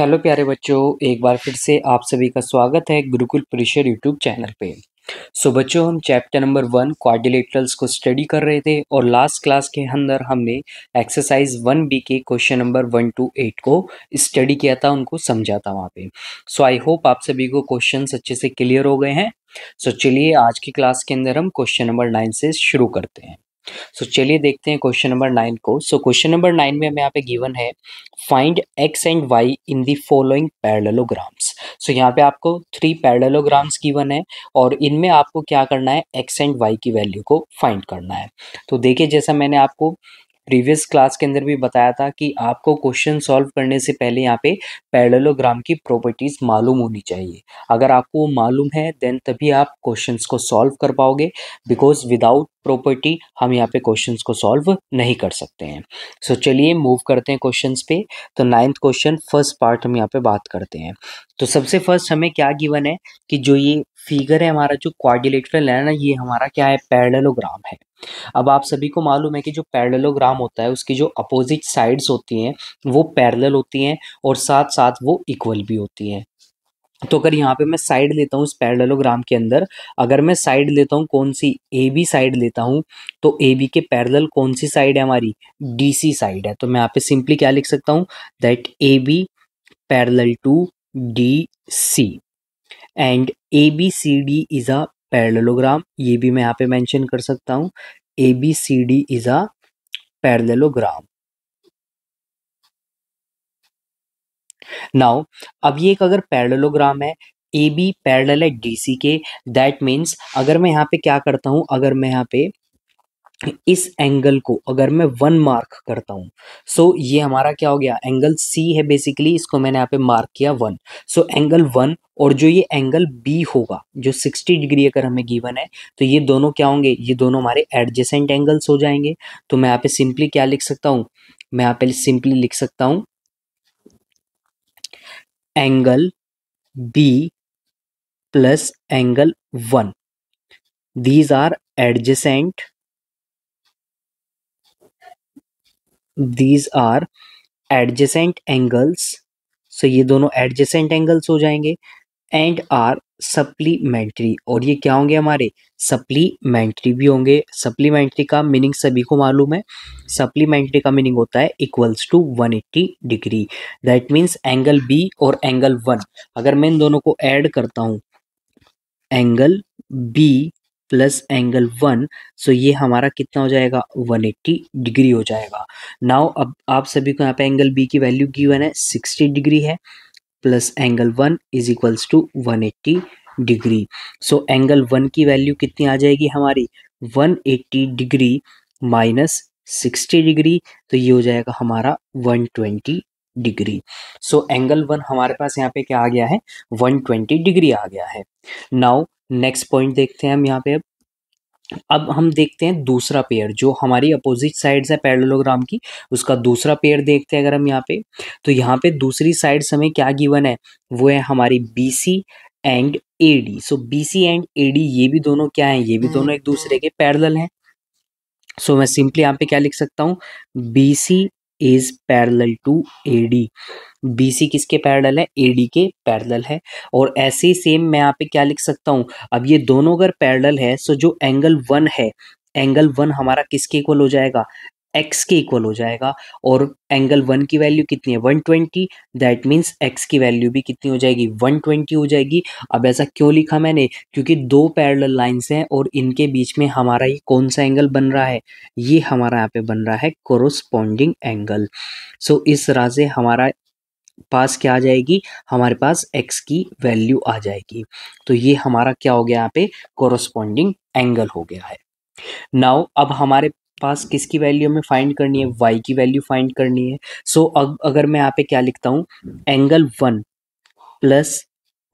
Hello प्यारे बच्चों एक बार फिर से आप सभी का स्वागत है गुरुकुल परिसर यूट्यूब चैनल पे। सो so, बच्चों हम चैप्टर नंबर वन क्वाड्रिलेटरल्स को स्टडी कर रहे थे और लास्ट क्लास के अंदर हमने एक्सरसाइज वन बी के question number one two eight को स्टडी किया था उनको समझा था वहाँ पे। सो आई होप आप सभी को क्वेश्चन अच्छे से क्लियर हो गए हैं। सो so, चलिए आज की क्लास के अंदर हम क्वेश्चन नंबर नाइन से शुरू करते हैं। सो so, चलिए देखते हैं क्वेश्चन नंबर नाइन को. सो क्वेश्चन नंबर नाइन में हमें यहाँ पे गिवन है find x and y in the following parallelograms so यहाँ पे आपको थ्री पैरलोग्राम्स गिवन है और इनमें आपको क्या करना है? एक्स एंड वाई की वैल्यू को फाइंड करना है. तो देखिए जैसा मैंने आपको प्रीवियस क्लास के अंदर भी बताया था कि आपको क्वेश्चन सॉल्व करने से पहले यहाँ पे पैरेललोग्राम की प्रॉपर्टीज़ मालूम होनी चाहिए। अगर आपको वो मालूम है देन तभी आप क्वेश्चंस को सॉल्व कर पाओगे बिकॉज़ विदाउट प्रॉपर्टी हम यहाँ पे क्वेश्चंस को सॉल्व नहीं कर सकते हैं। सो so, चलिए मूव करते हैं क्वेश्चंस पे। तो नाइन्थ क्वेश्चन फ़र्स्ट पार्ट हम यहाँ पे बात करते हैं। तो सबसे फ़र्स्ट हमें क्या गिवन है कि जो ये फिगर है हमारा, जो क्वाड्रिलेटरल है ना, ये हमारा क्या है? पैरेललोग्राम है। अब आप सभी को मालूम है कि जो पैरेललोग्राम होता है, उसकी जो अपोजिट साइड्स होती हैं, वो पैरेलल होती हैं और साथ साथ वो इक्वल भी होती हैं। तो अगर यहाँ पे मैं साइड लेता हूँ इस पैरेललोग्राम के अंदर, अगर मैं साइड लेता हूँ कौन सी ए बी साइड लेता हूँ तो ए बी के पैरेलल कौन सी साइड है हमारी? डी सी साइड है। तो मैं यहाँ पे सिंपली क्या लिख सकता हूँ? That A B parallel to D C and A B C D is a parallelogram ये भी मैं यहाँ पे मेंशन कर सकता हूँ. A B C D is a parallelogram now अब ये एक अगर पैरलोग्राम है ए बी पैरल है डी सी के दैट मीन्स अगर मैं यहाँ पे क्या करता हूँ, अगर मैं यहाँ पे इस एंगल को अगर मैं वन मार्क करता हूँ सो so ये हमारा क्या हो गया? एंगल सी है बेसिकली इसको मैंने यहाँ पे मार्क किया वन सो एंगल वन और जो ये एंगल बी होगा, जो 60 डिग्री अगर हमें गिवन है तो ये दोनों क्या होंगे? ये दोनों हमारे एडजेसेंट एंगल्स हो जाएँगे। तो मैं यहाँ पे सिंपली क्या लिख सकता हूँ? मैं यहाँ पे सिंपली लिख सकता हूँ angle B plus angle one these are adjacent these are adjacent angles so ये दोनों एडजेसेंट एंगल्स हो जाएँगे एंड आर सप्लीमेंट्री और ये क्या होंगे हमारे? सप्लीमेंट्री भी होंगे। सप्लीमेंट्री का मीनिंग सभी को मालूम है। सप्लीमेंट्री का मीनिंग होता है equals to 180 degree that means angle B और एंगल वन अगर मैं इन दोनों को ऐड करता हूँ angle B plus angle one so ये हमारा कितना हो जाएगा? 180 डिग्री हो जाएगा। नाउ अब आप सभी को यहाँ पे एंगल बी की वैल्यू गिवन है 60 डिग्री है plus angle one is equals to 180 degree so angle one की वैल्यू कितनी आ जाएगी हमारी? 180 डिग्री माइनस 60 डिग्री तो ये हो जाएगा हमारा 120 डिग्री सो एंगल वन हमारे पास यहाँ पे क्या आ गया है? 120 डिग्री आ गया है। नाउ नेक्स्ट पॉइंट देखते हैं हम यहाँ पे। अब अब हम देखते हैं दूसरा पेयर जो हमारी अपोजिट साइड्स है पैरेललोग्राम की उसका दूसरा पेयर देखते हैं अगर हम यहाँ पे। तो यहाँ पे दूसरी साइड हमें क्या गिवन है? वो है हमारी B C and A D so B C and A D ये भी दोनों क्या है? ये भी दोनों एक दूसरे के पैरेलल हैं। सो so, मैं सिंपली यहाँ पे क्या लिख सकता हूँ? B C is parallel to AD D B C किसके पैरेलल है? एडी के पैरेलल है। और ऐसे ही सेम मैं यहाँ पे क्या लिख सकता हूँ? अब ये दोनों अगर पैरेलल है सो जो एंगल वन है एंगल वन हमारा किसके इक्वल हो जाएगा? एक्स के इक्वल हो जाएगा और एंगल वन की वैल्यू कितनी है? One twenty that means x की वैल्यू भी कितनी हो जाएगी? वन ट्वेंटी हो जाएगी। अब ऐसा क्यों लिखा मैंने? क्योंकि दो पैरल लाइंस हैं और इनके बीच में हमारा ये कौन सा एंगल बन रहा है? ये हमारा यहाँ पे बन रहा है कोरोस्पॉन्डिंग एंगल सो इस तरह से हमारा पास क्या आ जाएगी? हमारे पास एक्स की वैल्यू आ जाएगी। तो ये हमारा क्या हो गया यहाँ पे? कोरोस्पॉन्डिंग एंगल हो गया है। नाउ अब हमारे पास किसकी वैल्यू हमें फाइंड करनी है? वाई की वैल्यू फाइंड करनी है। सो so, अगर मैं यहाँ पे क्या लिखता हूँ? Angle one plus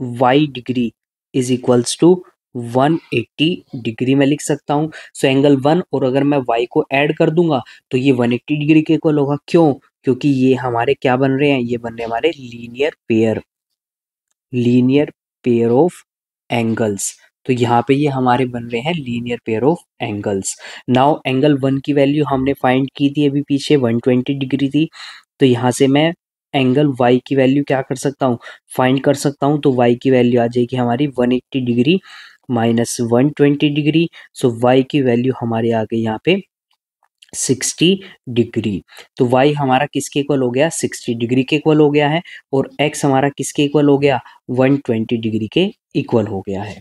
y degree is equals to 180 degree में लिख सकता हूँ। सो एंगल वन और अगर मैं वाई को ऐड कर दूँगा तो ये 180 डिग्री के इक्वल होगा। क्यों? क्योंकि ये हमारे क्या बन रहे हैं? ये बन रहे हमारे linear pair linear pair of angles तो यहाँ पे ये हमारे बन रहे हैं linear pair of angles now angle one की वैल्यू हमने फाइंड की थी अभी पीछे 120 डिग्री थी। तो यहाँ से मैं एंगल वाई की वैल्यू क्या कर सकता हूँ? फाइंड कर सकता हूँ तो वाई की वैल्यू आ जाएगी हमारी 180 degree minus one degree so y की वैल्यू हमारे आ गई यहाँ पे 60 डिग्री। तो वाई हमारा किसके इक्वल हो गया? 60 डिग्री के इक्वल हो गया है और एक्स हमारा किसके इक्वल हो गया? 120 डिग्री के इक्वल हो गया है।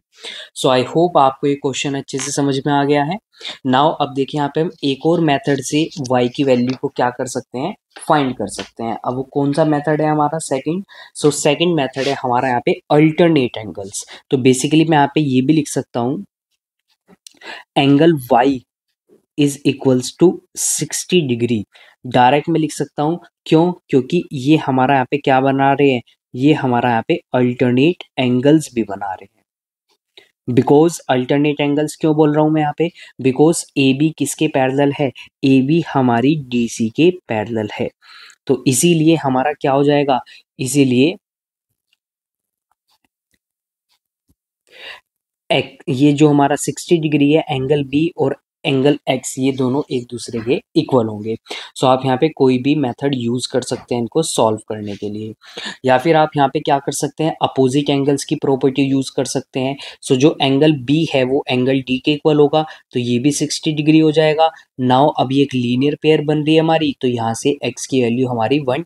सो आई होप आपको ये क्वेश्चन अच्छे से समझ में आ गया है। नाउ अब देखिए यहाँ पे हम एक और मेथड से वाई की वैल्यू को क्या कर सकते हैं? फाइंड कर सकते हैं। अब वो कौन सा मेथड है हमारा? सेकंड सो सेकंड मेथड है हमारा यहाँ पे अल्टरनेट एंगल्स तो बेसिकली मैं यहाँ पे ये भी लिख सकता हूँ। Angle y is equals to 60 degree direct में लिख सकता हूँ, क्यों? क्योंकि ये हमारा यहाँ पे क्या बना रहे हैं? ये हमारा यहाँ पे अल्टरनेट एंगल्स भी बना रहे हैं। बिकॉज़ अल्टरनेट एंगल्स क्यों बोल रहा हूँ मैं यहाँ पे? बिकॉज़ ए बी किसके पैरल है? ए बी हमारी डी सी के पैरल है। तो इसीलिए हमारा क्या हो जाएगा? इसीलिए ये जो हमारा 60 डिग्री है एंगल बी और एंगल एक्स ये दोनों एक दूसरे के इक्वल होंगे। सो so, आप यहाँ पे कोई भी मेथड यूज़ कर सकते हैं इनको सॉल्व करने के लिए। या फिर आप यहाँ पे क्या कर सकते हैं अपोजिट एंगल्स की प्रॉपर्टी यूज़ कर सकते हैं। सो so, जो एंगल बी है वो एंगल डी के इक्वल होगा तो ये भी सिक्सटी डिग्री हो जाएगा। नाउ अभी एक लीनियर पेयर बन रही है हमारी तो यहाँ से एक्स की वैल्यू हमारी वन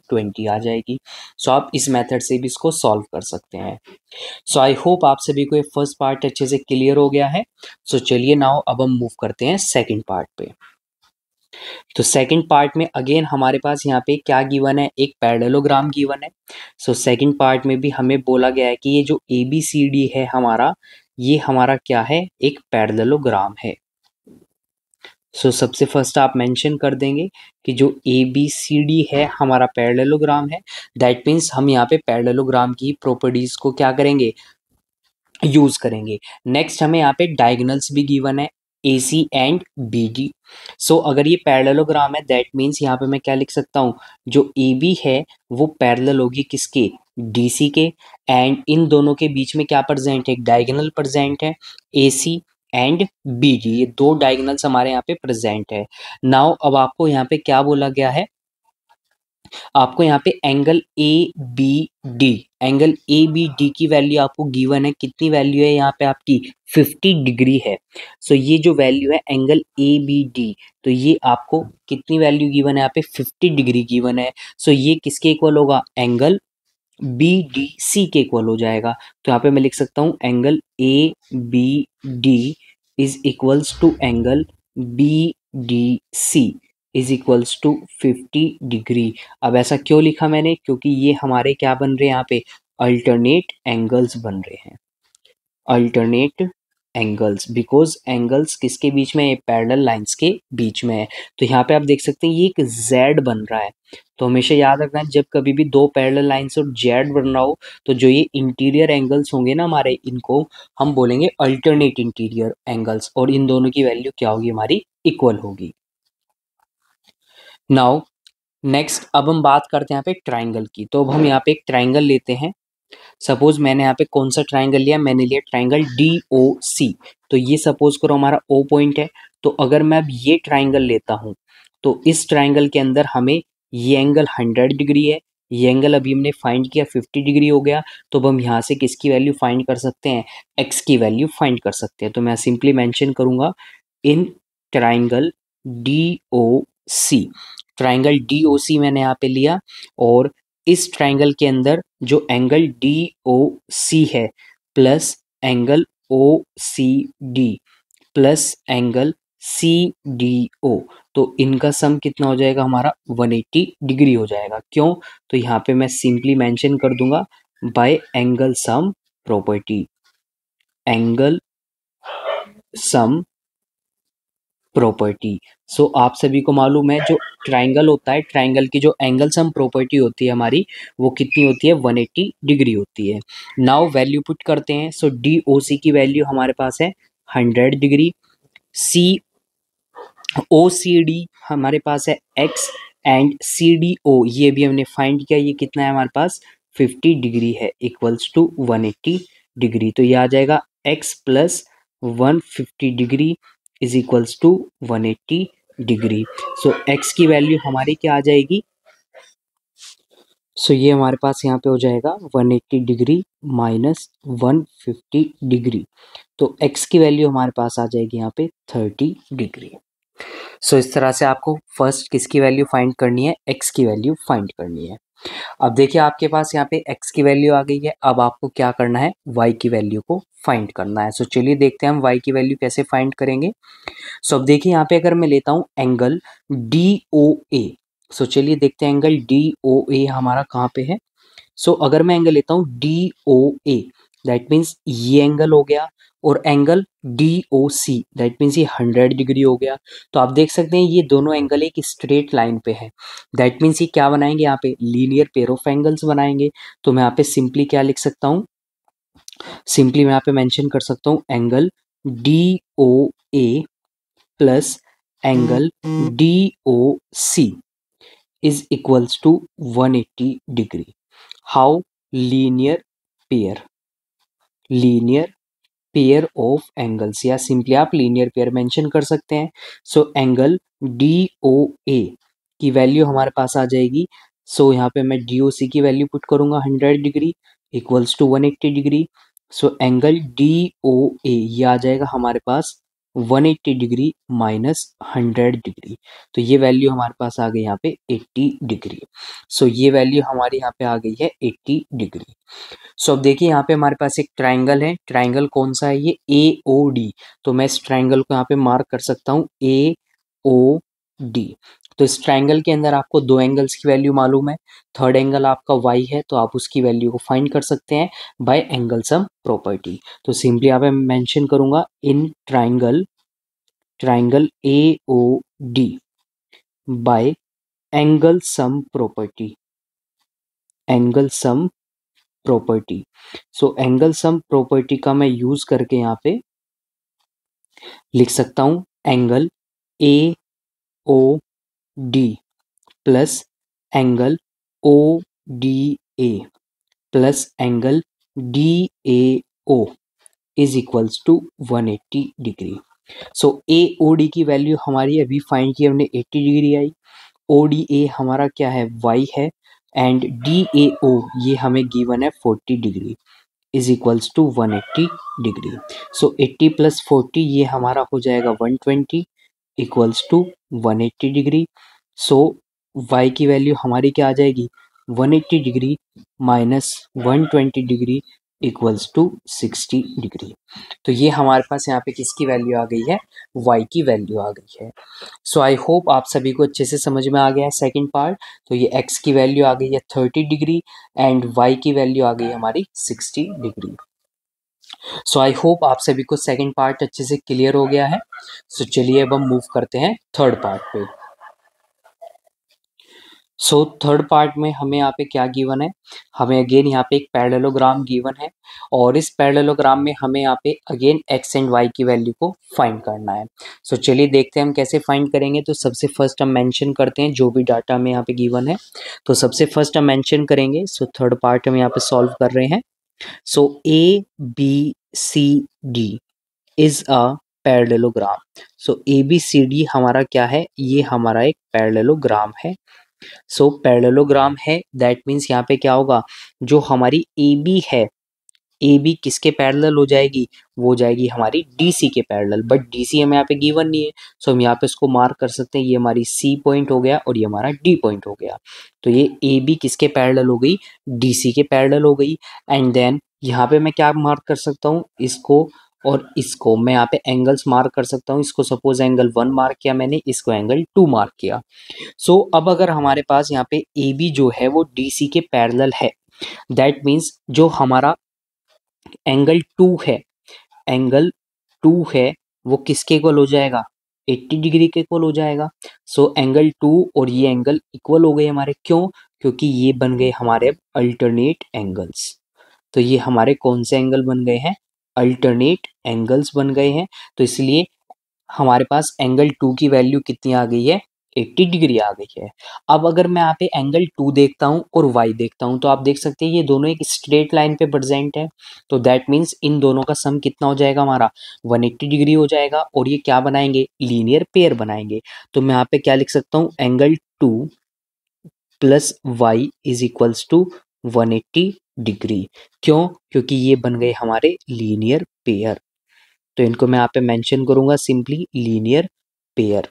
आ जाएगी। सो so, आप इस मैथड से भी इसको सॉल्व कर सकते हैं। सो आई होप आप सभी को ये फ़र्स्ट पार्ट अच्छे से क्लियर हो गया है। सो so, चलिए नाव अब हम मूव करते हैं सेकंड पार्ट पे। तो सेकंड पार्ट में अगेन हमारे पास यहाँ पे क्या गिवन है? एक पैरेललोग्राम गिवन है। सो सेकंड पार्ट में भी हमें बोला गया है कि ये जो ए बी सी डी है हमारा ये हमारा क्या है? एक पैरेललोग्राम है। सो so, सबसे फ़र्स्ट आप मेंशन कर देंगे कि जो ए बी सी डी है हमारा पैरेललोग्राम है। दैट मीन्स हम यहाँ पे पैरेललोग्राम की प्रॉपर्टीज़ को क्या करेंगे? यूज़ करेंगे। नेक्स्ट हमें यहाँ पे डायगनल्स भी गिवन है। A C and B D so अगर ये पैरलोग्राम है दैट मीन्स यहाँ पे मैं क्या लिख सकता हूँ? जो ए बी है, वो पैरल होगी किसके? डी सी के। एंड इन दोनों के बीच में क्या प्रजेंट है? एक डायगनल प्रजेंट है A C and B D ये दो डायगनल्स हमारे यहाँ पे प्रजेंट है। नाउ अब आपको यहाँ पे क्या बोला गया है? आपको यहाँ पे angle A B D angle A B D की वैल्यू आपको गिवन है। कितनी वैल्यू है यहाँ पे आपकी? 50 डिग्री है। सो so, ये जो वैल्यू है एंगल ए बी डी तो ये आपको कितनी वैल्यू गिवन है? यहाँ पे 50 डिग्री गिवन है। सो so, ये किसके इक्वल होगा? एंगल बी डी सी के इक्वल हो जाएगा। तो यहाँ पे मैं लिख सकता हूँ angle A B D is equals to angle B D C is equals to fifty degree अब ऐसा क्यों लिखा मैंने? क्योंकि ये हमारे क्या बन रहे हैं यहाँ पे? अल्टरनेट एंगल्स बन रहे हैं। अल्टरनेट एंगल्स बिकॉज़ एंगल्स किसके बीच में है? पैरेलल लाइंस के बीच में है। तो यहाँ पे आप देख सकते हैं, ये एक जेड बन रहा है। तो हमेशा याद रखना, जब कभी भी दो पैरल लाइंस और जेड बन रहा हो तो जो ये इंटीरियर एंगल्स होंगे ना हमारे, इनको हम बोलेंगे अल्टरनेट इंटीरियर एंगल्स और इन दोनों की वैल्यू क्या होगी? हमारी इक्वल होगी। नाउ नेक्स्ट अब हम बात करते हैं यहाँ पे ट्राइंगल की। तो अब हम यहाँ पे एक ट्राइंगल लेते हैं। सपोज़ मैंने यहाँ पे कौन सा ट्राइंगल लिया? मैंने लिया ट्राइंगल डी ओ सी तो ये सपोज़ करो हमारा ओ पॉइंट है। तो अगर मैं अब ये ट्राइंगल लेता हूँ तो इस ट्राइंगल के अंदर हमें ये एंगल हंड्रेड डिग्री है। ये एंगल अभी हमने फाइंड किया फिफ्टी डिग्री हो गया। तो अब हम यहाँ से किसकी वैल्यू फाइंड कर सकते हैं? एक्स की वैल्यू फाइंड कर सकते हैं। तो मैं सिंपली मैंशन करूँगा in triangle D O C triangle D O C मैंने यहाँ पे लिया और इस ट्राइंगल के अंदर जो एंगल डी ओ सी है plus angle O C D plus angle C D O तो इनका सम कितना हो जाएगा? हमारा 180 डिग्री हो जाएगा। क्यों? तो यहाँ पे मैं सिंपली मेंशन कर दूँगा by angle sum property angle sum property so so, आप सभी को मालूम है जो ट्राइंगल होता है ट्राइंगल की जो एंगल सम प्रॉपर्टी होती है हमारी वो कितनी होती है? 180 डिग्री होती है। नाउ वैल्यू पुट करते हैं। सो डी ओ सी की वैल्यू हमारे पास है 100 डिग्री सी ओ सी डी हमारे पास है x and C D O ये भी हमने फाइंड किया ये कितना है हमारे पास? 50 डिग्री है इक्वल्स टू 180 डिग्री तो ये आ जाएगा x plus one fifty degree is equals to 180 degree. So x की वैल्यू हमारी क्या आ जाएगी? सो so, ये हमारे पास यहाँ पे हो जाएगा 180 डिग्री माइनस 150 डिग्री। तो एक्स की वैल्यू हमारे पास आ जाएगी यहाँ पे 30 डिग्री। सो so, इस तरह से आपको फ़र्स्ट किसकी वैल्यू फाइंड करनी है? एक्स की वैल्यू फाइंड करनी है। अब देखिए आपके पास यहाँ पे x की वैल्यू आ गई है। अब आपको क्या करना है? y की वैल्यू को फाइंड करना है। सो so, चलिए देखते हैं हम y की वैल्यू कैसे फाइंड करेंगे। सो so, अब देखिए यहाँ पे अगर मैं लेता हूँ एंगल डी ओ ए सो चलिए देखते हैं एंगल डी ओ ए हमारा कहाँ पे है। सो so, अगर मैं एंगल लेता हूँ D O A that means ये एंगल हो गया। और angle D O C that means ये हंड्रेड डिग्री हो गया। तो आप देख सकते हैं ये दोनों एंगल एक स्ट्रेट लाइन पे है। दैट मीन्स ये क्या बनाएँगे यहाँ पे? लीनियर पेयर ऑफ़ एंगल्स बनाएँगे। तो मैं यहाँ पे सिंपली क्या लिख सकता हूँ? सिंपली मैं यहाँ पे मेंशन कर सकता हूँ angle D O A plus angle D O C is equals to 180 degree how linear pair linear pair of angles या सिंपली आप लीनियर पेयर मेंशन कर सकते हैं। सो एंगल डी ओ ए की वैल्यू हमारे पास आ जाएगी। सो so, यहाँ पे मैं डी ओ सी की वैल्यू पुट करूँगा 100 degree equals to 180 degree so angle D O A ये आ जाएगा हमारे पास 180 डिग्री माइनस हंड्रेड डिग्री। तो ये वैल्यू हमारे पास आ गई यहाँ पे 80 डिग्री। सो ये वैल्यू हमारे यहाँ पे आ गई है 80 डिग्री। सो अब देखिए यहाँ पे हमारे पास एक ट्राइंगल है। ट्राइंगल कौन सा है? ये ए ओ डी। तो मैं इस ट्राइंगल को यहाँ पे मार्क कर सकता हूँ ए ओ डी। तो इस ट्राइंगल के अंदर आपको दो एंगल्स की वैल्यू मालूम है। थर्ड एंगल आपका वाई है तो आप उसकी वैल्यू को फाइंड कर सकते हैं बाय एंगल सम प्रॉपर्टी तो सिंपली यहाँ पे मेंशन करूँगा in triangle triangle A O D by angle sum property angle sum property so angle sum property का मैं यूज़ करके यहाँ पे लिख सकता हूँ angle A O D plus angle O D A plus angle D A O is equals to 180 degree so A O D की value हमारी अभी फाइंड की हमने 80 डिग्री आई। ओ डी ए हमारा क्या है? वाई है। एंड डी ए ओ ये हमें गिवन है 40 degree is equals to 180 degree so 80 plus 40 ये हमारा हो जाएगा 120 equals to 180 degree so y की वैल्यू हमारी क्या आ जाएगी? 180 degree minus 120 degree equals to 60 degree तो ये हमारे पास यहाँ पे किसकी वैल्यू आ गई है? y की वैल्यू आ गई है। सो आई होप आप सभी को अच्छे से समझ में आ गया है सेकेंड पार्ट तो ये x की वैल्यू आ गई है 30 डिग्री एंड y की वैल्यू आ गई हमारी 60 डिग्री सो आई होप आप सभी को सेकेंड पार्ट अच्छे से क्लियर हो गया है। सो so, चलिए अब हम मूव करते हैं थर्ड पार्ट पे। सो थर्ड पार्ट में हमें यहाँ पे क्या गिवन है? हमें अगेन यहाँ पे एक पैरेललोग्राम गिवन है और इस पैरेललोग्राम में हमें यहाँ पे अगेन एक्स एंड वाई की वैल्यू को फाइंड करना है। सो so, चलिए देखते हैं हम कैसे फाइंड करेंगे। तो सबसे फ़र्स्ट हम मेंशन करते हैं जो भी डाटा हमें यहाँ पे गिवन है। तो सबसे फ़र्स्ट हम मेंशन करेंगे। सो थर्ड पार्ट हम यहाँ पे सॉल्व कर रहे हैं। So A B C D is a parallelogram so A B C D हमारा क्या है? ये हमारा एक पैरेललोग्राम है। सो पैरेललोग्राम है दैट मीन्स यहाँ पे क्या होगा? जो हमारी ए बी है ए बी किसके पैरेलल हो जाएगी? वो जाएगी हमारी डी सी के पैरेलल बट डी सी हमें यहाँ पे गिवन नहीं है सो so हम यहाँ पे इसको मार्क कर सकते हैं। ये हमारी सी पॉइंट हो गया और ये हमारा डी पॉइंट हो गया। तो ये ए बी किसके पैरेलल हो गई? डी सी के पैरेलल हो गई। एंड देन यहाँ पे मैं क्या मार्क कर सकता हूँ? इसको और इसको मैं यहाँ पे एंगल्स मार्क कर सकता हूँ। इसको सपोज़ एंगल वन मार्क किया मैंने इसको एंगल टू मार्क किया। सो so, अब अगर हमारे पास यहाँ पे ए बी जो है वो डी सी के पैरेलल है। दैट मीन्स जो हमारा एंगल टू है एंगल टू है वो किसके इक्वल हो जाएगा? 80 डिग्री के इक्वल हो जाएगा। सो एंगल टू और ये एंगल इक्वल हो गए हमारे। क्यों? क्योंकि ये बन गए हमारे अल्टरनेट एंगल्स तो ये हमारे कौन से एंगल बन गए हैं? अल्टरनेट एंगल्स बन गए हैं। तो इसलिए हमारे पास एंगल टू की वैल्यू कितनी आ गई है? 80 डिग्री आ गई है। अब अगर मैं यहाँ पे एंगल टू देखता हूँ और वाई देखता हूँ तो आप देख सकते हैं ये दोनों एक स्ट्रेट लाइन पे प्रजेंट है। तो दैट मीन्स इन दोनों का सम कितना हो जाएगा हमारा? 180 डिग्री हो जाएगा और ये क्या बनाएँगे? लीनियर पेयर बनाएँगे। तो मैं यहाँ पे क्या लिख सकता हूँ? Angle two plus y is equals to 180 degree. क्यों? क्योंकि ये बन गए हमारे लीनियर पेयर। तो इनको मैं यहाँ पे मेंशन करूँगा सिंपली लीनियर पेयर।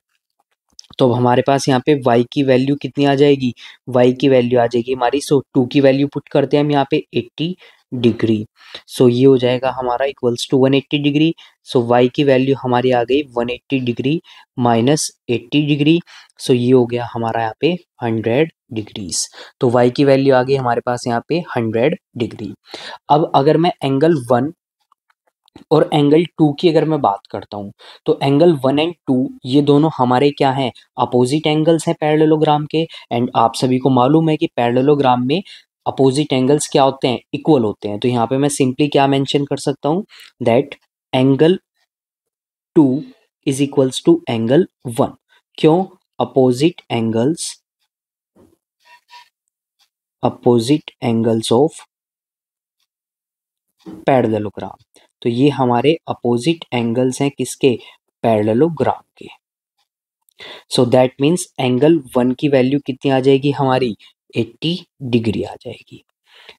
तो अब हमारे पास यहाँ पे y की वैल्यू कितनी आ जाएगी? y की वैल्यू आ जाएगी हमारी सो so, 2 की वैल्यू पुट करते हैं हम यहाँ पे 80 डिग्री। सो ये हो जाएगा हमारा equals to 180 degree. So so, y की वैल्यू हमारी आ गई 180 डिग्री माइनस 80 डिग्री। सो ये हो गया हमारा यहाँ पे 100 डिग्रीज तो y की वैल्यू आ गई हमारे पास यहाँ पे 100 डिग्री। अब अगर मैं एंगल वन और एंगल टू की अगर मैं बात करता हूँ तो एंगल वन एंड टू ये दोनों हमारे क्या हैं? अपोजिट एंगल्स हैं पैरेललोग्राम के। एंड आप सभी को मालूम है कि पैरेललोग्राम में अपोजिट एंगल्स क्या होते हैं? इक्वल होते हैं। तो यहाँ पे मैं सिंपली क्या मेंशन कर सकता हूँ? That angle two is equals to angle one क्यों? Opposite angles opposite angles of parallelogram तो ये हमारे अपोजिट एंगल्स हैं किसके? पैरेललोग्राम के। So that means angle one की वैल्यू कितनी आ जाएगी? हमारी 80 डिग्री आ जाएगी।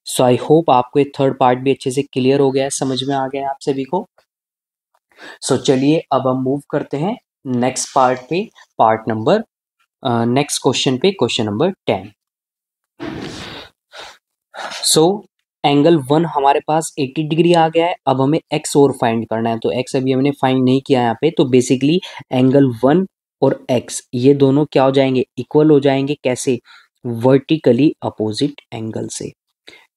सो आई होप आपको ये थर्ड पार्ट भी अच्छे से क्लियर हो गया है समझ में आ गया है आप सभी को। सो so, चलिए अब हम मूव करते हैं नेक्स्ट पार्ट पे पार्ट नंबर नेक्स्ट क्वेश्चन पे question number ten so angle one हमारे पास 80 डिग्री आ गया है अब हमें एक्स और फाइंड करना है। तो एक्स अभी हमने फाइंड नहीं किया यहाँ पे तो बेसिकली एंगल वन और एक्स ये दोनों क्या हो जाएँगे इक्वल हो जाएँगे कैसे? वर्टिकली अपोजिट एंगल से।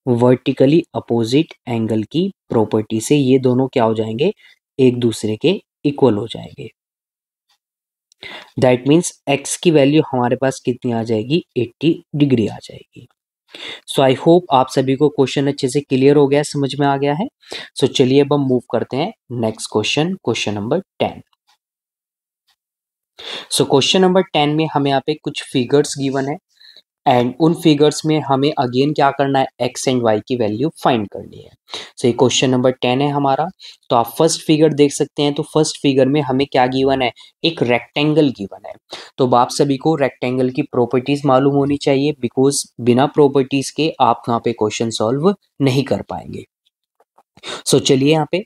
वर्टिकली अपोजिट एंगल की प्रॉपर्टी से ये दोनों क्या हो जाएँगे? एक दूसरे के इक्वल हो जाएँगे। दैट मीन्स एक्स की वैल्यू हमारे पास कितनी आ जाएगी? 80 डिग्री आ जाएगी। सो आई होप आप सभी को क्वेश्चन अच्छे से क्लियर हो गया समझ में आ गया है। सो so, चलिए अब हम मूव करते हैं next question question number ten so question number ten में हमें यहाँ पे कुछ फिगर्स गिवन है। एंड उन फिगर्स में हमें अगेन क्या करना है? एक्स एंड वाई की वैल्यू फाइंड करनी है। सो ये क्वेश्चन नंबर टेन है हमारा। तो आप फ़र्स्ट फिगर देख सकते हैं। तो फ़र्स्ट फिगर में हमें क्या गिवन है? एक रेक्टेंगल गिवन है। तो आप सभी को रेक्टेंगल की प्रॉपर्टीज़ मालूम होनी चाहिए। बिकॉज़ बिना प्रॉपर्टीज़ के आप यहाँ पे क्वेश्चन सॉल्व नहीं कर पाएँगे। सो so, चलिए यहाँ पे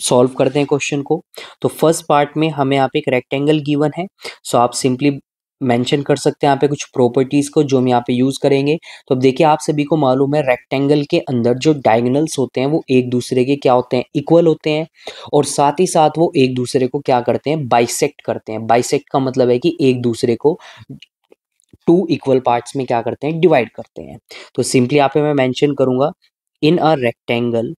सॉल्व करते हैं क्वेश्चन को। तो फ़र्स्ट पार्ट में हमें यहाँ पे एक रेक्टेंगल गिवन है। सो so आप सिंपली मेंशन कर सकते हैं यहाँ पे कुछ प्रॉपर्टीज़ को जो हम यहाँ पे यूज़ करेंगे। तो अब देखिए, आप सभी को मालूम है रेक्टेंगल के अंदर जो डायगनल्स होते हैं, वो एक दूसरे के क्या होते हैं? इक्वल होते हैं और साथ ही साथ वो एक दूसरे को क्या करते हैं? बाइसेक्ट करते हैं। बाइसेक्ट का मतलब है कि एक दूसरे को टू इक्वल पार्ट्स में क्या करते हैं? डिवाइड करते हैं। तो सिंपली यहाँ पे मैं मेंशन करूँगा in a rectangle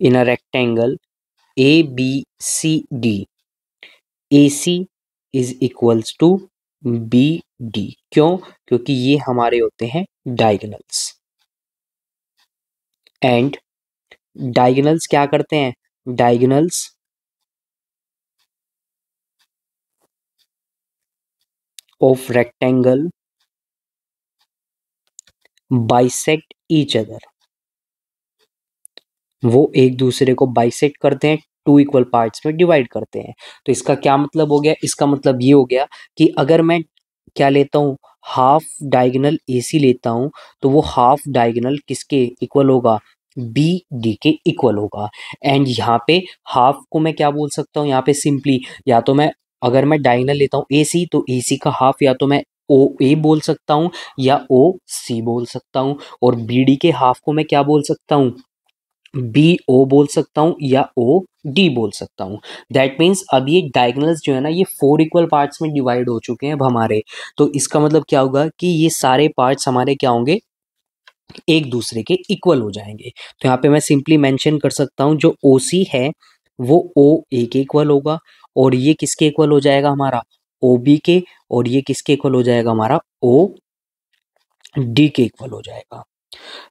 in a rectangle B C D A C is equals to B D क्यों? क्योंकि ये हमारे होते हैं डायगनल्स एंड डायगनल्स क्या करते हैं? Diagonals of rectangle bisect each other वो एक दूसरे को बाइसेक्ट करते हैं टू इक्वल पार्ट्स में डिवाइड करते हैं। तो इसका क्या मतलब हो गया? इसका मतलब ये हो गया कि अगर मैं क्या लेता हूँ? हाफ़ डायगनल एसी लेता हूँ तो वो हाफ़ डायगनल किसके इक्वल होगा? बी डी के इक्वल होगा। एंड यहाँ पे हाफ़ को मैं क्या बोल सकता हूँ? यहाँ पे सिंपली या तो मैं, अगर मैं डायगनल लेता हूँ ए सी तो ए सी का हाफ़ या तो मैं ओ ए बोल सकता हूँ या ओ सी बोल सकता हूँ। और बी डी के हाफ़ को मैं क्या बोल सकता हूँ? बी ओ बोल सकता हूँ या ओ डी बोल सकता हूँ। दैट मीन्स अब ये डायगनल्स जो है ना, ये फोर इक्वल पार्ट्स में डिवाइड हो चुके हैं अब हमारे। तो इसका मतलब क्या होगा कि ये सारे पार्ट्स हमारे क्या होंगे? एक दूसरे के इक्वल हो जाएँगे। तो यहाँ पे मैं सिंपली मेंशन कर सकता हूँ, जो ओ सी है, वो ओ ए के इक्वल होगा और ये किसके इक्वल हो जाएगा हमारा? ओ बी के और ये किसके इक्वल हो जाएगा हमारा? ओ डी के इक्वल हो जाएगा।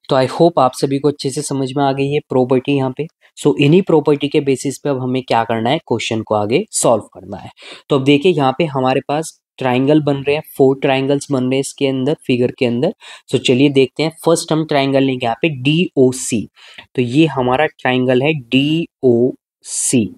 तो आई होप आप सभी को अच्छे से समझ में आ गई है प्रॉपर्टी यहाँ पे। सो so, इन्हीं प्रॉपर्टी के बेसिस पे अब हमें क्या करना है? क्वेश्चन को आगे सॉल्व करना है। तो अब देखिए यहाँ पे हमारे पास ट्राइंगल बन रहे हैं फोर ट्राइंगल्स बन रहे हैं इसके अंदर फिगर के अंदर। सो so, चलिए देखते हैं। फ़र्स्ट हम ट्राइंगल लेंगे यहाँ पे डी ओ सी तो ये हमारा ट्राइंगल है डी ओ सी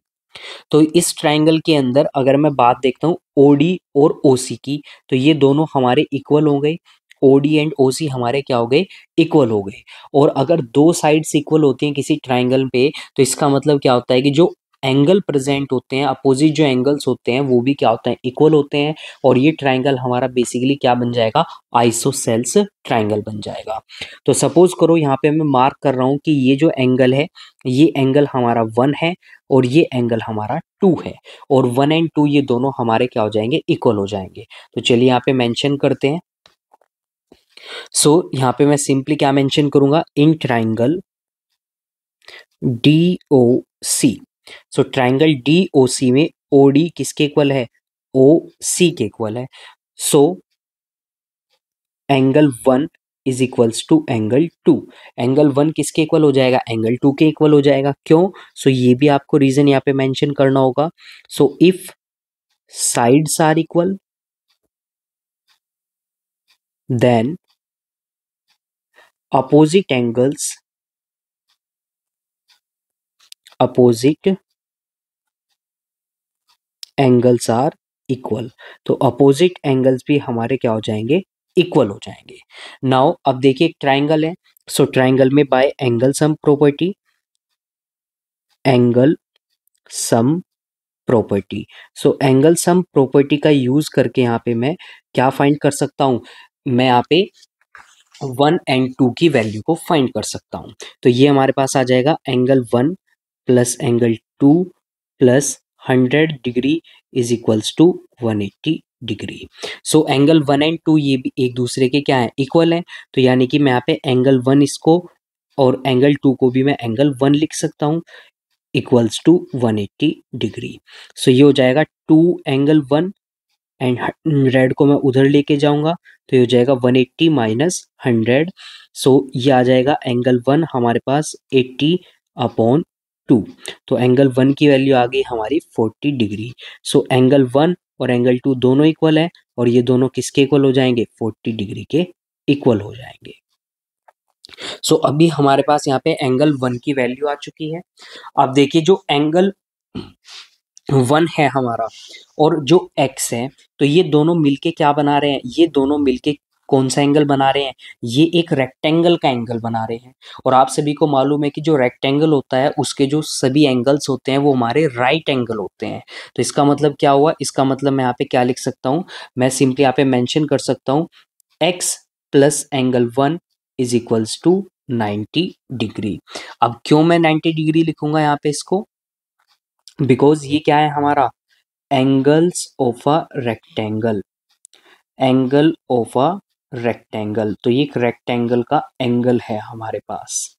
तो इस ट्राइंगल के अंदर अगर मैं बात देखता हूँ ओडी और ओसी की तो ये दोनों हमारे इक्वल हो गए। ओडी एंड ओसी हमारे क्या हो गए? इक्वल हो गए। और अगर दो साइड्स इक्वल होती हैं किसी ट्राइंगल पे तो इसका मतलब क्या होता है कि जो एंगल प्रेजेंट होते हैं अपोजिट जो एंगल्स होते हैं, वो भी क्या होते हैं? इक्वल होते हैं। और ये ट्राइंगल हमारा बेसिकली क्या बन जाएगा? आइसोसेल्स ट्राइंगल बन जाएगा। तो सपोज़ करो यहाँ पे मैं मार्क कर रहा हूँ कि ये जो एंगल है, ये एंगल हमारा वन है और ये एंगल हमारा टू है। और वन एंड टू ये दोनों हमारे क्या हो जाएँगे? इक्वल हो जाएँगे। तो चलिए यहाँ पे मेंशन करते हैं। सो so, यहाँ पे मैं सिंपली क्या मेंशन करूँगा? In triangle D O C so triangle D O C में ओ डी किसके इक्वल है? ओ सी के इक्वल है. So angle one is equals to angle two angle one किसके इक्वल हो जाएगा? एंगल टू के इक्वल हो जाएगा. क्यों? सो so, ये भी आपको रीजन यहाँ पे मेंशन करना होगा. So if sides are equal then opposite angles opposite angles are equal तो अपोजिट एंगल्स भी हमारे क्या हो जाएँगे? इक्वल हो जाएँगे. नाउ अब देखिए एक ट्राइंगल है. सो so, ट्राइंगल में by angle sum property angle sum property so angle sum property का यूज़ करके यहाँ पे मैं क्या फाइंड कर सकता हूँ? मैं यहाँ पे वन एंड टू की वैल्यू को फाइंड कर सकता हूँ। तो ये हमारे पास आ जाएगा angle one plus angle two plus hundred degree is equals to one eighty degree so angle one and two ये भी एक दूसरे के क्या है? इक्वल है। तो यानी कि मैं यहाँ पे एंगल वन इसको और एंगल टू को भी मैं एंगल वन लिख सकता हूँ। Equals to one eighty degree so ये हो जाएगा two angle one and red को मैं उधर लेके जाऊँगा तो ये हो जाएगा 180 एट्टी माइनस हंड्रेड सो ये आ जाएगा एंगल वन हमारे पास 80 अपॉन टू तो एंगल वन की वैल्यू आ गई हमारी 40 डिग्री सो एंगल वन और एंगल टू दोनों इक्वल है और ये दोनों किसके इक्वल हो जाएँगे? 40 डिग्री के इक्वल हो जाएँगे. सो so, अभी हमारे पास यहाँ पे एंगल वन की वैल्यू आ चुकी है. अब देखिए जो एंगल वन है हमारा और जो एक्स है तो ये दोनों मिलके क्या बना रहे हैं? ये दोनों मिलके कौन सा एंगल बना रहे हैं? ये एक रेक्टेंगल का एंगल बना रहे हैं। और आप सभी को मालूम है कि जो रेक्टेंगल होता है, उसके जो सभी एंगल्स होते हैं, वो हमारे राइट एंगल होते हैं। तो इसका मतलब क्या हुआ? इसका मतलब मैं यहाँ पे क्या लिख सकता हूँ? मैं सिंपली यहाँ पे मेंशन कर सकता हूँ x plus angle one is equals to ninety degree अब क्यों मैं नाइन्टी डिग्री लिखूँगा यहाँ पे इसको? बिकॉज़ ये क्या है हमारा? Angles of a rectangle angle of a rectangle तो ये एक रेक्टेंगल का एंगल है हमारे पास.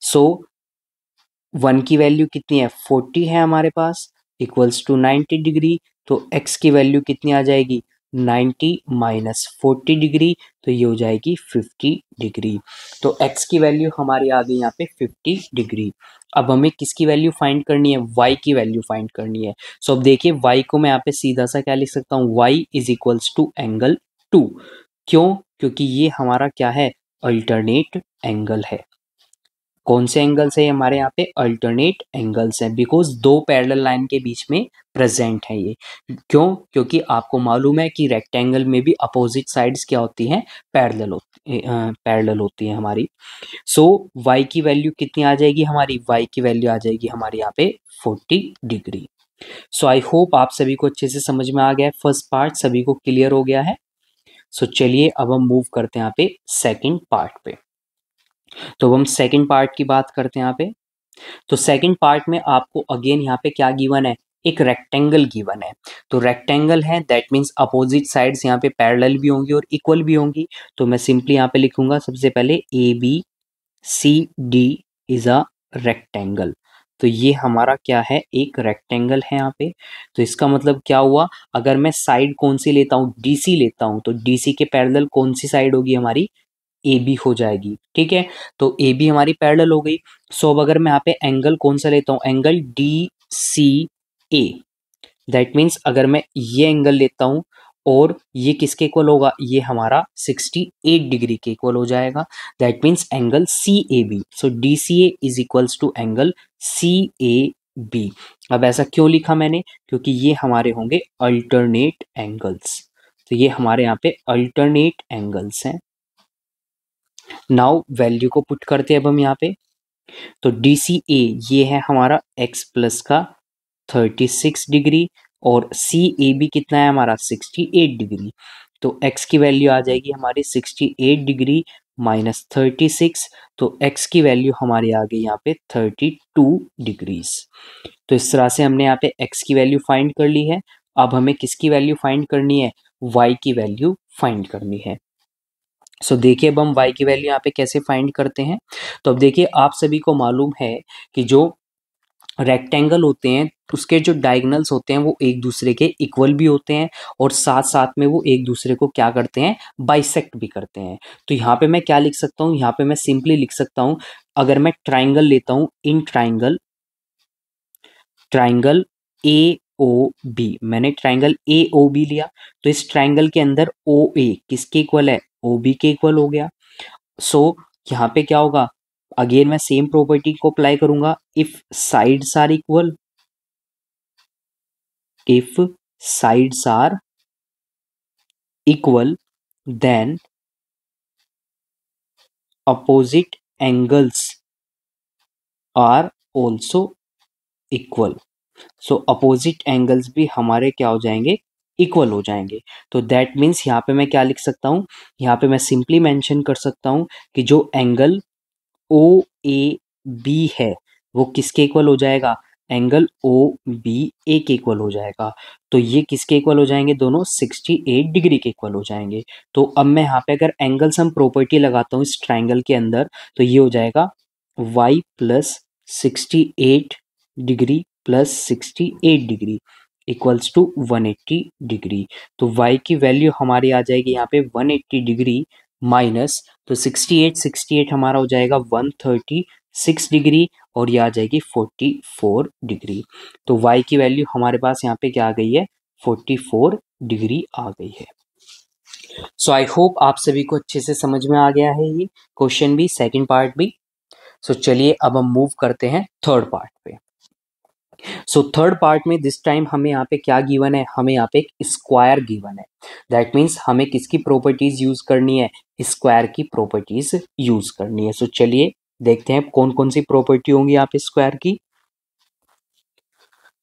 सो so, वन की वैल्यू कितनी है? फोर्टी है हमारे पास. इक्वल्स टू नाइन्टी डिग्री तो एक्स की वैल्यू कितनी आ जाएगी? 90 माइनस फोर्टी डिग्री तो ये हो जाएगी 50 डिग्री तो x की वैल्यू हमारी आ गई यहाँ पे 50 डिग्री अब हमें किसकी वैल्यू फाइंड करनी है? वाई की वैल्यू फाइंड करनी है। सो so, अब देखिए वाई को मैं यहाँ पे सीधा सा क्या लिख सकता हूँ? Y is equals to angle two क्यों? क्योंकि ये हमारा क्या है? अल्टरनेट एंगल है। कौन से एंगल्स है हमारे यहाँ पे? अल्टरनेट एंगल्स हैं बिकॉज़ दो पैरेलल लाइन के बीच में प्रेजेंट है ये। क्यों? क्योंकि आपको मालूम है कि रेक्टेंगल में भी अपोजिट साइड्स क्या होती हैं? पैरेलल होती पैरेलल होती है हमारी। सो so, y की वैल्यू कितनी आ जाएगी? हमारी y की वैल्यू आ जाएगी हमारे यहाँ पे 40 डिग्री सो आई होप आप सभी को अच्छे से समझ में आ गया है। फ़र्स्ट पार्ट सभी को क्लियर हो गया है। सो so, चलिए अब हम मूव करते हैं यहाँ पे सेकेंड पार्ट पे। तो अब हम सेकेंड पार्ट की बात करते हैं यहाँ पे। तो सेकेंड पार्ट में आपको अगेन यहाँ पे क्या गिवन है? एक रेक्टेंगल गिवन है। तो रेक्टेंगल है दैट मीन्स अपोजिट साइड्स यहाँ पे पैरेलल भी होंगी और इक्वल भी होंगी। तो मैं सिंपली यहाँ पे लिखूँगा, सबसे पहले A B C D is a rectangle तो ये हमारा क्या है? एक रेक्टेंगल है यहाँ पे। तो इसका मतलब क्या हुआ? अगर मैं साइड कौन सी लेता हूँ? डीसी लेता हूँ। तो डीसी के पैरेलल कौन सी साइड होगी हमारी? ए बी हो जाएगी, ठीक है? तो ए बी हमारी पैरेलल हो गई। सो अब अगर मैं यहाँ पे एंगल कौन सा लेता हूँ? Angle D C A that means अगर मैं ये एंगल लेता हूँ और ये किसके इक्वल होगा? ये हमारा 68 डिग्री के इक्वल हो जाएगा। That means angle C A B so D C A is equals to angle C A B अब ऐसा क्यों लिखा मैंने? क्योंकि ये हमारे होंगे अल्टरनेट एंगल्स तो ये हमारे यहाँ पे अल्टरनेट एंगल्स हैं। नाउ वैल्यू को पुट करते हैं अब हम यहाँ पे। तो डी सी ए ये है हमारा एक्स प्लस का थर्टी सिक्स डिग्री और सी ए बी कितना है हमारा सिक्सटी एट डिग्री। तो x की वैल्यू आ जाएगी हमारी sixty eight degree minus thirty six तो x की वैल्यू हमारी आ गई यहाँ पे थर्टी टू डिग्रीज तो इस तरह से हमने यहाँ पे x की वैल्यू फाइंड कर ली है। अब हमें किसकी वैल्यू फाइंड करनी है? Y की वैल्यू फाइंड करनी है। सो so, देखिए अब हम y की वैल्यू यहाँ पे कैसे फाइंड करते हैं? तो अब देखिए आप सभी को मालूम है कि जो रेक्टेंगल होते हैं उसके जो डायगनल्स होते हैं वो एक दूसरे के इक्वल भी होते हैं और साथ साथ में वो एक दूसरे को क्या करते हैं? बाइसेक्ट भी करते हैं। तो यहाँ पे मैं क्या लिख सकता हूँ? यहाँ पे मैं सिंपली लिख सकता हूँ अगर मैं ट्राइंगल लेता हूँ in triangle triangle A O B मैंने ट्राइंगल ए ओ बी लिया तो इस ट्राइंगल के अंदर ओ ए किसके इक्वल है? ओ बी के इक्वल हो गया। सो so, यहाँ पे क्या होगा? अगेन मैं सेम प्रॉपर्टी को अप्लाई करूँगा। If sides are equal if sides are equal then opposite angles are also equal so opposite angles भी हमारे क्या हो जाएँगे? इक्वल हो जाएँगे। तो दैट मीन्स यहाँ पे मैं क्या लिख सकता हूँ? यहाँ पे मैं सिंपली मेंशन कर सकता हूँ कि जो एंगल ओ ए बी है, वो किसके इक्वल हो जाएगा? एंगल ओ बी ए के इक्वल हो जाएगा। तो ये किसके इक्वल हो जाएँगे? दोनों 68 डिग्री के इक्वल हो जाएँगे। तो अब मैं यहाँ पे अगर एंगल सम प्रॉपर्टी लगाता हूँ इस ट्राइंगल के अंदर तो ये हो जाएगा y plus sixty eight degree plus sixty eight degree equals to 180 degree तो y की वैल्यू हमारी आ जाएगी यहाँ पे 180 डिग्री माइनस तो 68 68 हमारा हो जाएगा 136 डिग्री और ये आ जाएगी 44 डिग्री तो y की वैल्यू हमारे पास यहाँ पे क्या आ गई है? 44 डिग्री आ गई है. सो आई होप आप सभी को अच्छे से समझ में आ गया है ये क्वेश्चन भी सेकंड पार्ट भी. सो so, चलिए अब हम मूव करते हैं थर्ड पार्ट पे. सो थर्ड पार्ट में दिस टाइम हमें यहाँ पे क्या गिवन है? हमें यहाँ पे एक स्क्वायर गिवन है। दैट मीन्स हमें किसकी प्रॉपर्टीज़ यूज़ करनी है? स्क्वायर की प्रॉपर्टीज़ यूज़ करनी है। सो so, चलिए देखते हैं कौन कौन सी प्रॉपर्टी होंगी यहाँ पे स्क्वायर की।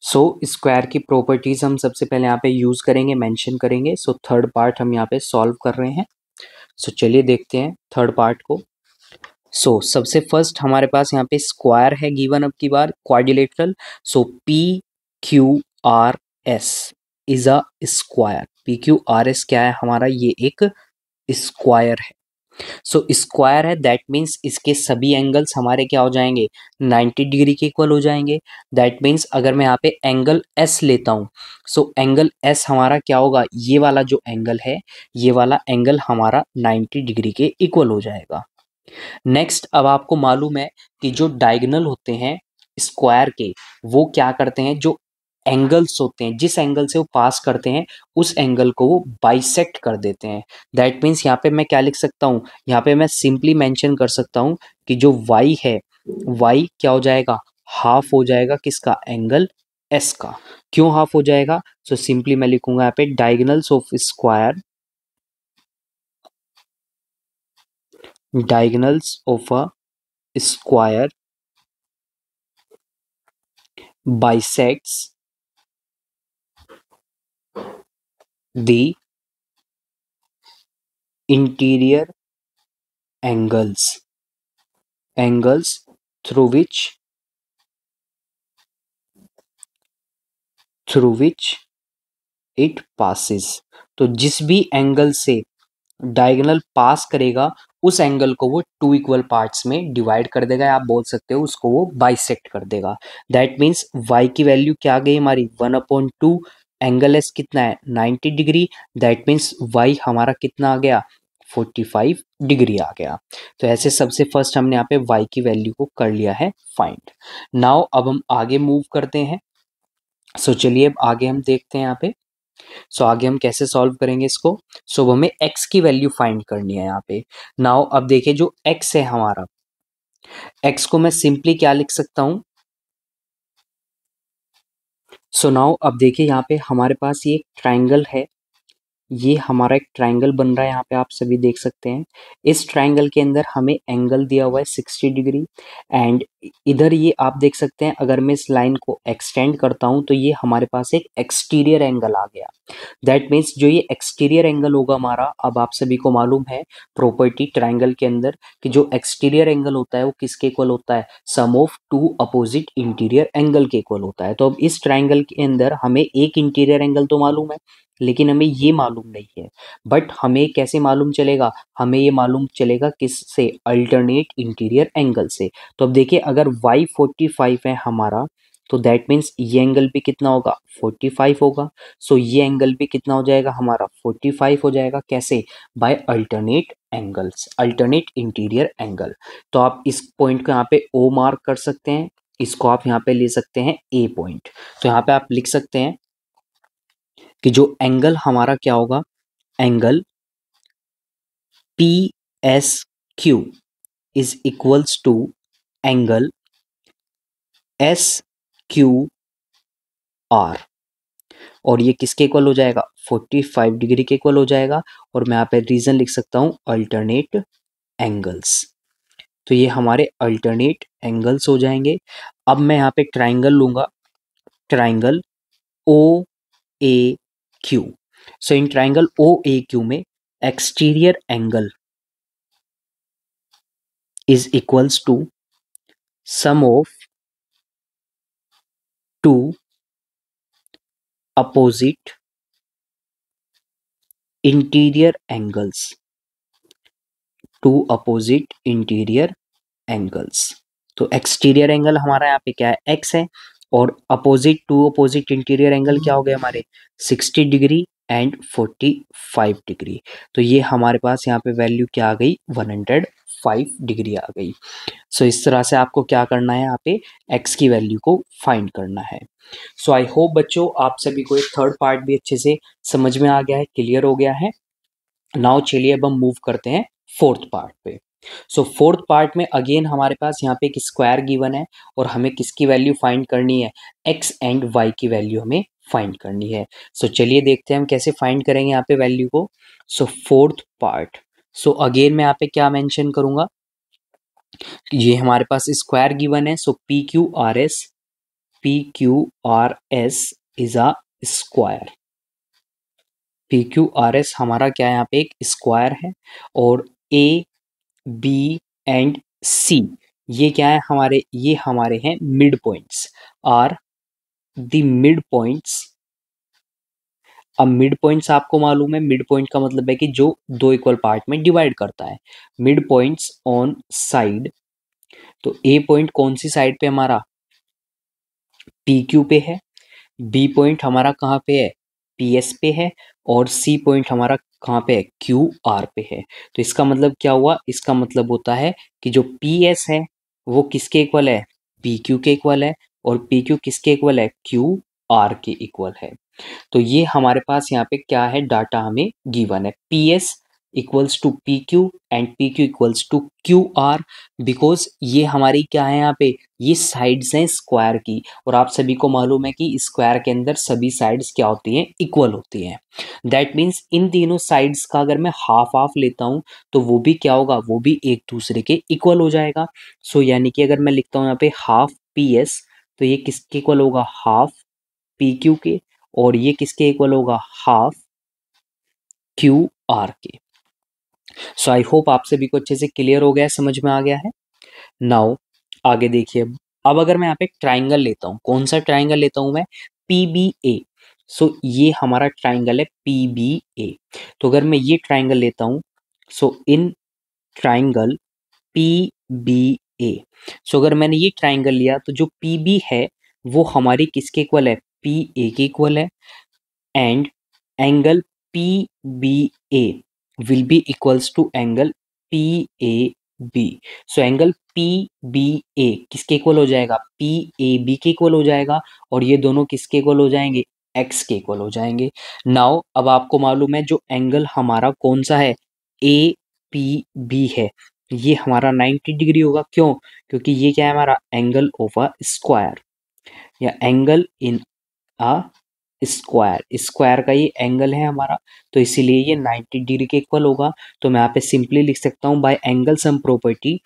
सो so, स्क्वायर की प्रॉपर्टीज़ हम सबसे पहले यहाँ पे यूज़ करेंगे मेंशन करेंगे। सो थर्ड पार्ट हम यहाँ पे सॉल्व कर रहे हैं। सो so, चलिए देखते हैं थर्ड पार्ट को। सो so, सबसे फ़र्स्ट हमारे पास यहाँ पे स्क्वायर है गिवन अब की बार quadrilateral so P Q R S is a square P Q R S क्या है? हमारा ये एक स्क्वायर है। सो so, स्क्वायर है दैट मीन्स इसके सभी एंगल्स हमारे क्या हो जाएँगे? 90 डिग्री के इक्वल हो जाएँगे। दैट मीन्स अगर मैं यहाँ पे एंगल एस लेता हूँ सो एंगल एस हमारा क्या होगा? ये वाला जो एंगल है ये वाला एंगल हमारा 90 डिग्री के इक्वल हो जाएगा। नेक्स्ट अब आपको मालूम है कि जो डायगनल होते हैं स्क्वायर के वो क्या करते हैं? जो एंगल्स होते हैं जिस एंगल से वो पास करते हैं उस एंगल को वो बाइसेक्ट कर देते हैं। दैट मीन्स यहाँ पे मैं क्या लिख सकता हूँ? यहाँ पे मैं सिंपली मेंशन कर सकता हूँ कि जो वाई है वाई क्या हो जाएगा? हाफ़ हो जाएगा किसका? एंगल एस का। क्यों हाफ़ हो जाएगा? सो so, सिंपली मैं लिखूँगा यहाँ पे diagonals of square diagonals of a square bisects the interior angles angles through which through which it passes तो जिस भी एंगल से डायगोनल पास करेगा उस एंगल को वो टू इक्वल पार्ट्स में डिवाइड कर देगा आप बोल सकते हो उसको वो बाइसेक्ट कर देगा। दैट मीन्स वाई की वैल्यू क्या आ गई हमारी? One upon two angle S कितना है? 90 डिग्री दैट मीन्स वाई हमारा कितना आ गया? 45 डिग्री आ गया। तो ऐसे सबसे फ़र्स्ट हमने यहाँ पे वाई की वैल्यू को कर लिया है फाइंड नाउ अब हम आगे मूव करते हैं। सो so, चलिए अब आगे हम देखते हैं यहाँ पे। सो so, आगे हम कैसे सॉल्व करेंगे इसको? सो so, हमें x की वैल्यू फाइंड करनी है यहाँ पे। नाउ अब देखिए जो एक्स है हमारा एक्स को मैं सिंपली क्या लिख सकता हूँ? सो so नाउ अब देखिए यहाँ पे हमारे पास ये ट्राइंगल है। ये हमारा एक ट्राइंगल बन रहा है, यहाँ पे आप सभी देख सकते हैं। इस ट्राइंगल के अंदर हमें एंगल दिया हुआ है सिक्सटी डिग्री एंड इधर ये आप देख सकते हैं, अगर मैं इस लाइन को एक्सटेंड करता हूँ तो ये हमारे पास एक एक्सटीरियर एंगल आ गया। दैट मीन्स जो ये एक्सटीरियर एंगल होगा हमारा, अब आप सभी को मालूम है प्रॉपर्टी ट्राइंगल के अंदर कि जो एक्सटीरियर एंगल होता है वो किसके इक्वल होता है? Sum of two opposite interior angle के इक्वल होता है। तो अब इस ट्राइंगल के अंदर हमें एक इंटीरियर एंगल तो मालूम है लेकिन हमें ये मालूम नहीं है। बट हमें कैसे मालूम चलेगा? हमें ये मालूम चलेगा किस से अल्टरनेट इंटीरियर एंगल से। तो अब देखिए, अगर वाई फोर्टी फाइव है हमारा तो दैट मीन्स ये एंगल भी कितना होगा? 45 होगा। सो so ये एंगल भी कितना हो जाएगा? हमारा 45 हो जाएगा। कैसे? By alternate angles alternate interior angle तो आप इस पॉइंट को यहाँ पे ओ मार्क कर सकते हैं। इसको आप यहाँ पे ले सकते हैं ए पॉइंट तो यहाँ पे आप लिख सकते हैं कि जो एंगल हमारा क्या होगा? Angle P S Q is equals to angle S Q R और ये किसके इक्वल हो जाएगा? 45 डिग्री के इक्वल हो जाएगा और मैं यहाँ पे रीजन लिख सकता हूँ अल्टरनेट एंगल्स तो ये हमारे अल्टरनेट एंगल्स हो जाएँगे। अब मैं यहाँ पे ट्राइंगल लूँगा। Triangle O A Q so in triangle O A Q में exterior angle is equals to sum of two opposite interior angles two opposite interior angles तो एक्सटीरियर एंगल हमारा यहाँ पे क्या है? एक्स है। और opposite to opposite interior angle क्या हो गया हमारे? 60 डिग्री एंड 45 डिग्री तो ये हमारे पास यहाँ पे वैल्यू क्या आ गई? 105 डिग्री आ गई। सो so, इस तरह से आपको क्या करना है यहाँ पे? X की वैल्यू को फाइंड करना है। सो आई होप बच्चों आप सभी को एक थर्ड पार्ट भी अच्छे से समझ में आ गया है क्लियर हो गया है। नाउ चलिए अब हम मूव करते हैं फोर्थ पार्ट पे। सो फोर्थ पार्ट में अगेन हमारे पास यहाँ पे एक स्क्वायर गिवन है और हमें किसकी वैल्यू फाइंड करनी है? एक्स एंड वाई की वैल्यू हमें फाइंड करनी है। सो so, चलिए देखते हैं हम कैसे फाइंड करेंगे यहाँ पे वैल्यू को। So fourth part so again मैं यहाँ पे क्या मेंशन करूँगा? ये हमारे पास स्क्वायर गिवन है। So P Q R S P Q R S is a square P Q R S हमारा क्या यहाँ पे एक स्क्वायर है और ए बी एंड सी ये क्या है हमारे, ये हमारे हैं mid points are the mid points अब मिड पॉइंट्स आपको मालूम है मिड पॉइंट का मतलब है कि जो दो इक्वल पार्ट में डिवाइड करता है. मिड पॉइंट्स ऑन साइड तो ए पॉइंट कौन सी साइड पे हमारा? पी क्यू पे है. बी पॉइंट हमारा कहाँ पे है? पी एस पे है. और सी पॉइंट हमारा कहाँ पे है? क्यू आर पे है। तो इसका मतलब क्या हुआ? इसका मतलब होता है कि जो पी एस है, वो किसके इक्वल है? पी क्यू के इक्वल है और पी क्यू किसके इक्वल है? क्यू आर के इक्वल है। तो ये हमारे पास यहाँ पे क्या है? डाटा हमें गिवन है। P S equals to P Q and P Q equals to Q R because ये हमारी क्या है यहाँ पे? ये साइड्स हैं स्क्वायर की। और आप सभी को मालूम है कि स्क्वायर के अंदर सभी साइड्स क्या होती हैं? इक्वल होती हैं। दैट मीन्स इन तीनों साइड्स का अगर मैं हाफ़ हाफ़ लेता हूँ तो वो भी क्या होगा? वो भी एक दूसरे के इक्वल हो जाएगा। सो so, यानी कि अगर मैं लिखता हूँ यहाँ पे हाफ़ पी एस तो ये किसके इक्वल होगा? हाफ़ पी क्यू के। और ये किसके इक्वल होगा? हाफ़ क्यू आर के। सो आई होप आप सभी को अच्छे से क्लियर हो गया, समझ में आ गया है। नाउ आगे देखिए। अब अगर मैं यहाँ पे ट्राइंगल लेता हूँ, कौन सा ट्राइंगल लेता हूँ मैं? पी बी ए सो ये हमारा ट्राइंगल है पी बी ए तो अगर मैं ये ट्राइंगल लेता हूँ so in triangle P B A so अगर मैंने ये ट्राइंगल लिया तो जो पी बी है, वो हमारी किसके इक्वल है? पी ए के इक्वल है। And angle P B A will be equals to angle PAB. So angle P PBA किसके इक्वल हो जाएगा? PAB के इक्वल हो जाएगा और ये दोनों किसके इक्वल हो जाएँगे? X के इक्वल हो जाएँगे। नाउ अब आपको मालूम है जो एंगल हमारा कौन सा है? ए पी बी है। ये हमारा 90 डिग्री होगा। क्यों? क्योंकि ये क्या है हमारा? एंगल ऑफ़ अ स्क्वायर या angle in a square square का ये एंगल है हमारा तो इसीलिए ये 90 डिग्री के इक्वल होगा। तो मैं यहाँ पे सिंपली लिख सकता हूँ by angle sum property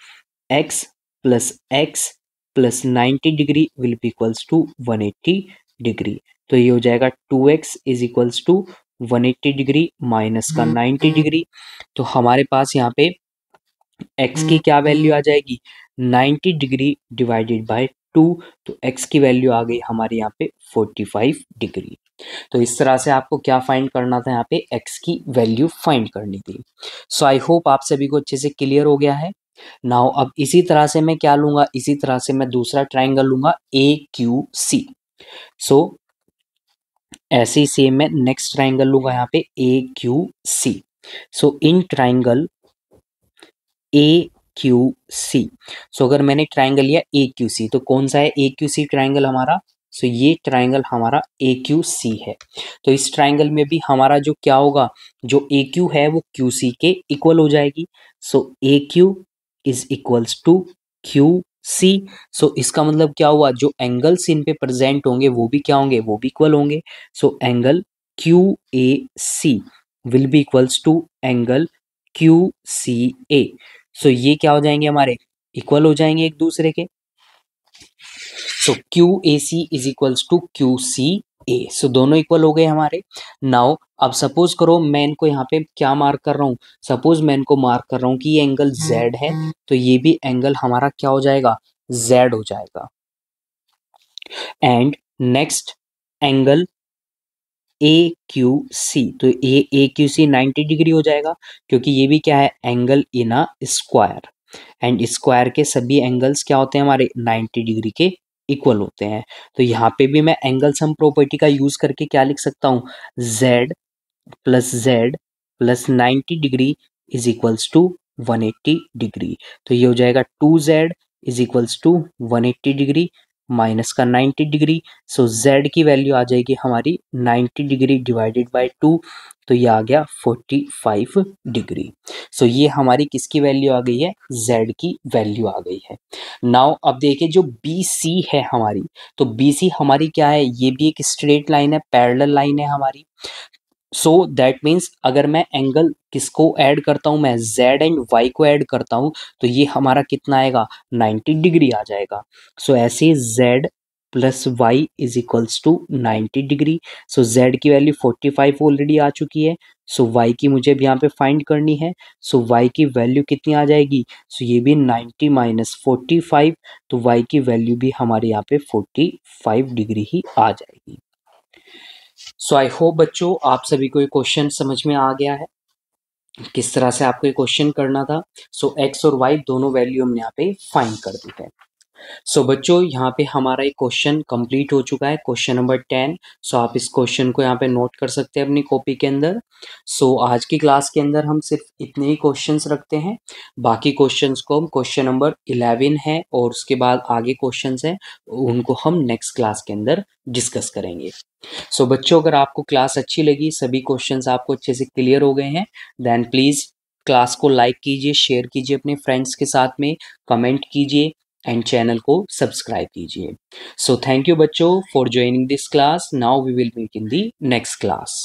x plus x plus ninety degree will be equals to 180 degree तो ये हो जाएगा 2x x is equals to one degree minus का 90 डिग्री तो हमारे पास यहाँ पे x की क्या वैल्यू आ जाएगी? 90 डिग्री डिवाइडेड बाय टू तो x की वैल्यू आ गई हमारे यहाँ पे 45 डिग्री तो इस तरह से आपको क्या फाइंड करना था यहाँ पे? x की वैल्यू फाइंड करनी थी। सो आई होप आप सभी को अच्छे से क्लियर हो गया है। नाउ अब इसी तरह से मैं क्या लूँगा? इसी तरह से मैं दूसरा ट्राइंगल लूँगा ए क्यू सी सो ऐसे ही सेम मैं नेक्स्ट ट्राइंगल लूँगा यहाँ पे A Q C so in triangle A Q C so अगर मैंने ट्राइंगल लिया ए क्यू सी तो कौन सा है ए क्यू सी ट्राइंगल हमारा? सो so, ये ट्राइंगल हमारा ए क्यू सी है। तो इस ट्राइंगल में भी हमारा जो क्या होगा? जो ए क्यू है वो क्यू सी के इक्वल हो जाएगी। So A Q is equals to Q C so इसका मतलब क्या हुआ? जो एंगल्स इन पे प्रेजेंट होंगे वो भी क्या होंगे? वो भी इक्वल होंगे। So angle Q A C will be equals to angle Q C A so ये क्या हो जाएँगे हमारे? इक्वल हो जाएँगे एक दूसरे के। So Q A C is equals to Q C A so दोनों इक्वल हो गए हमारे। नाउ अब सपोज़ करो मैं इनको यहाँ पे क्या मार्क कर रहा हूँ? सपोज़ मैं इनको मार्क कर रहा हूँ कि ये एंगल z है तो ये भी एंगल हमारा क्या हो जाएगा? Z हो जाएगा। And next angle A Q C तो A A Q C ninety degree हो जाएगा, क्योंकि ये भी क्या है? Angle in a square and square के सभी एंगल्स क्या होते हैं? हमारे 90 डिग्री के इक्वल होते हैं। तो यहाँ पे भी मैं एंगल सम प्रॉपर्टी का यूज़ करके क्या लिख सकता हूँ? Z plus z plus ninety degree is equals to one eighty degree तो ये हो जाएगा two z is equals to one eighty degree minus का 90 डिग्री सो z की वैल्यू आ जाएगी हमारी 90 डिग्री डिवाइडेड बाय टू तो ये आ गया 45 डिग्री। सो ये हमारी किसकी वैल्यू आ गई है? Z की वैल्यू आ गई है। नाउ अब देखिए जो सी है हमारी तो सी हमारी क्या है? ये भी एक स्ट्रेट लाइन है पैरेलल लाइन है हमारी। सो दैट मीन्स अगर मैं एंगल किसको ऐड करता हूँ मैं z एंड y को ऐड करता हूँ तो ये हमारा कितना आएगा? 90 डिग्री आ जाएगा। सो so, ऐसे z plus y is equals to ninety degree. So z की वैल्यू 45 ऑलरेडी आ चुकी है। सो so, y की मुझे अब यहाँ पे फाइंड करनी है। सो so, y की वैल्यू कितनी आ जाएगी? सो so, ये भी 90 माइनस फोर्टी तो y की वैल्यू भी हमारे यहाँ पे 45 डिग्री ही आ जाएगी। सो आई होप बच्चों आप सभी को ये क्वेश्चन समझ में आ गया है। किस तरह से आपको ये क्वेश्चन करना था? सो so, एक्स और वाई दोनों वैल्यू हमने यहाँ पे फाइंड कर दी है। सो so, बच्चों यहाँ पे हमारा एक क्वेश्चन कंप्लीट हो चुका है। क्वेश्चन नंबर टेन सो आप इस क्वेश्चन को यहाँ पे नोट कर सकते हैं अपनी कॉपी के अंदर। सो so, आज की क्लास के अंदर हम सिर्फ़ इतने ही क्वेश्चंस रखते हैं। बाकी क्वेश्चंस को हम क्वेश्चन नंबर इलेवन है और उसके बाद आगे क्वेश्चंस हैं उनको हम नेक्स्ट क्लास के अंदर डिस्कस करेंगे। सो so, बच्चों अगर आपको क्लास अच्छी लगी सभी क्वेश्चंस आपको अच्छे से क्लियर हो गए हैं देन प्लीज़ क्लास को लाइक कीजिए शेयर कीजिए अपने फ्रेंड्स के साथ में कमेंट कीजिए। एंड चैनल को सब्सक्राइब कीजिए। सो थैंक यू बच्चों for joining this class now we will meet in the next class